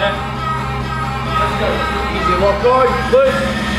minute. Easy, walk on, please.